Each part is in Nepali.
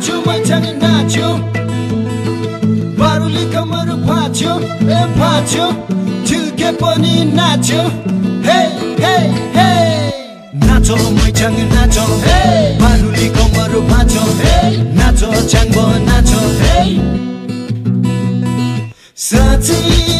भाँच्यो मैछाने नाच्यो बारुली कमर भाँच्यो ए भाँच्यो झिल्के पनि नाच्यो। हे हे हे नाचो मैछाङ नाचो। हे बारुली कमर भाँचो हे नाचो छ्याङ्गो नाचो। हे साँची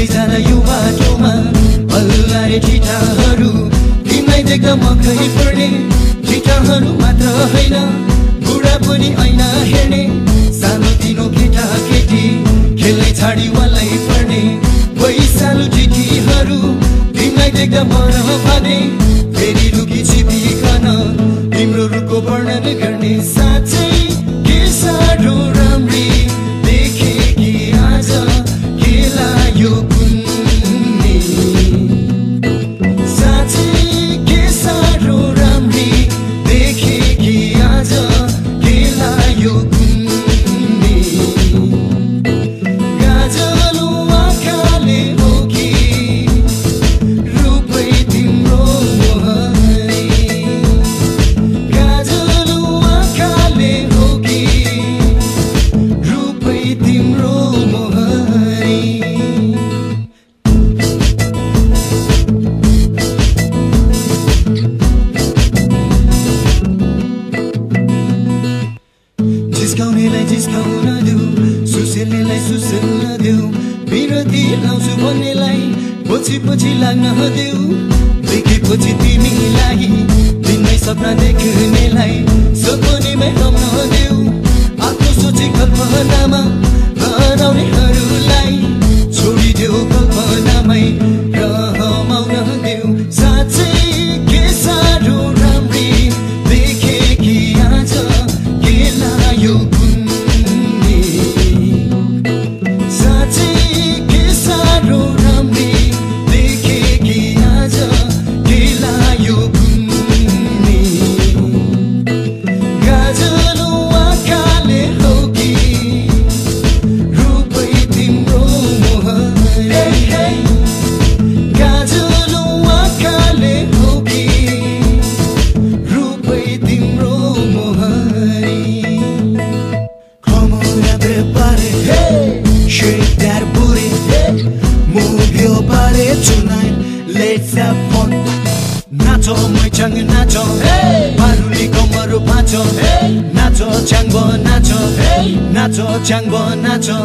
हिँड्दै जान युवा टोमा हल्लाए ठिटाहरू तिमीलाई देख्दा मकै पर्ने। ठिटाहरू मात्र होइन बुढा पनि ऐना हेर्ने। सानो तिनो केटा केटी खेल्नै छाडी वालै पर्ने। पैसालु चिठीहरू तिमीलाई देख्दा मन भने। फेरि रुकी छिपिकन तिम्रो रुखको वर्णन गर्ने जिस्काउनेलाई जिस्काउन देऊ सुसेल्नेलाई सुसेल्न देऊ विरति लाउँछु भन्नेलाई पछि पछि लाग्न देऊ देखेपछि तिमीलाई दिनमै सपना देख्नेलाई सपनीमै tonight. Let's have fun. Nacho मैचाङ nacho मारुली Kamro भाँचो nacho च्याङ्बो nacho nacho च्याङ्बो nacho